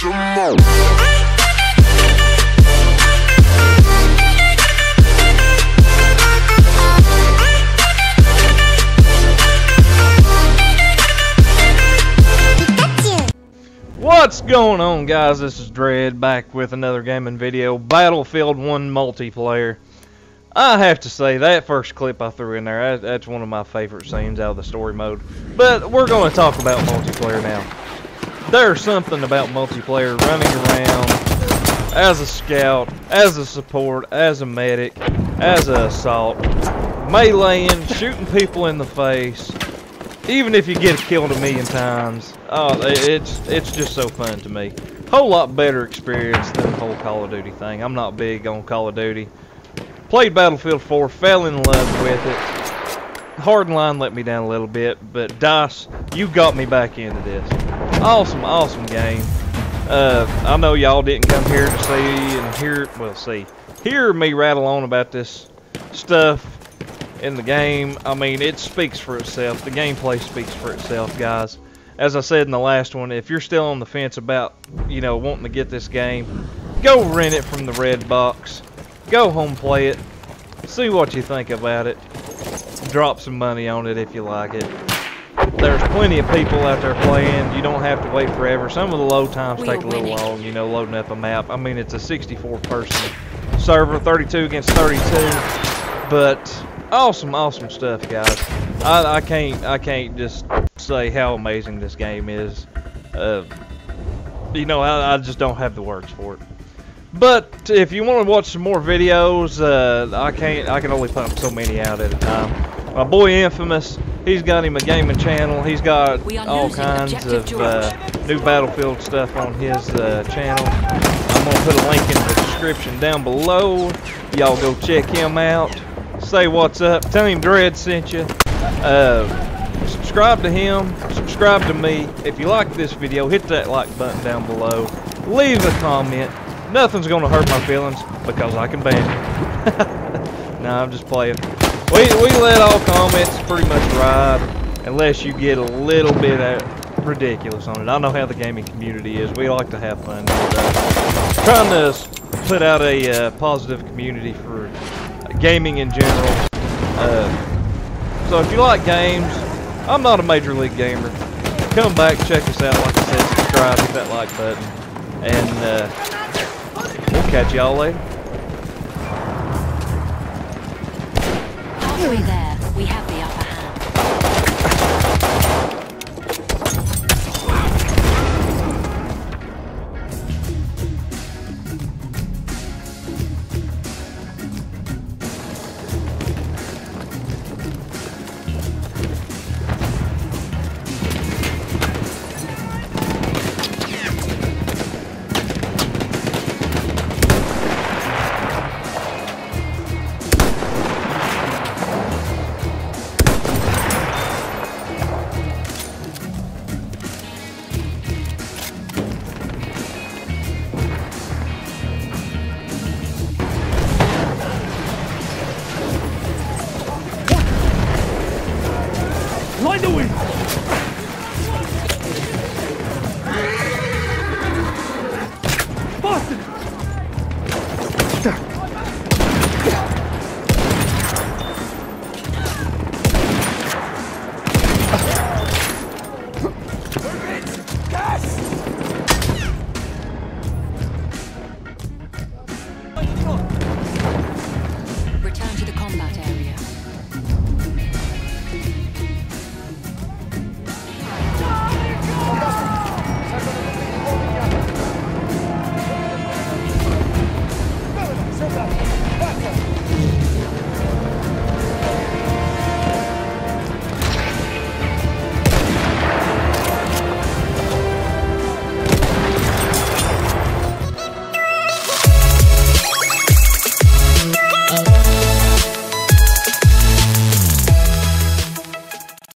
What's going on guys? This is Dredd back with another gaming video. Battlefield 1 multiplayer. I have to say that first clip I threw in there, that's one of my favorite scenes out of the story mode. But we're going to talk about multiplayer now. There's something about multiplayer running around as a scout, as a support, as a medic, as a assault, meleeing, shooting people in the face, even if you get killed a million times, oh, it's it's just so fun to me. Whole lot better experience than the whole Call of Duty thing. I'm not big on Call of Duty. Played Battlefield 4, fell in love with it. Hardline let me down a little bit, but DICE, you got me back into this. Awesome, awesome game. Uh, I know y'all didn't come here to see and hear, well, see, hear me rattle on about this stuff in the game. I mean, it speaks for itself. The gameplay speaks for itself, guys. As I said in the last one, if you're still on the fence about, you know, wanting to get this game, go rent it from the Redbox. Go home play it. See what you think about it. Drop some money on it if you like it. There's plenty of people out there playing. You don't have to wait forever. Some of the load times take a little long, you know, loading up a map. I mean, it's a 64 person server, 32 against 32. But awesome, awesome stuff, guys. I, I can't, I can't just say how amazing this game is. Uh, you know, I, I just don't have the words for it. But if you want to watch some more videos, uh, I can't. I can only pump so many out at a time. My boy Infamous, he's got him a gaming channel. He's got all kinds of uh, new Battlefield stuff on his uh, channel. I'm gonna put a link in the description down below. Y'all go check him out. Say what's up. Tell him Dredd sent you. Uh, subscribe to him. Subscribe to me. If you like this video, hit that like button down below. Leave a comment. Nothing's gonna hurt my feelings because I can ban nah, I'm just playing. We we let all comments pretty much ride unless you get a little bit ridiculous on it. I know how the gaming community is. We like to have fun. But, uh, trying to put out a uh, positive community for gaming in general. Uh, so if you like games, I'm not a major league gamer. Come back, check us out. Like I said, subscribe, hit that like button, and uh, we'll catch y'all later. There, we have the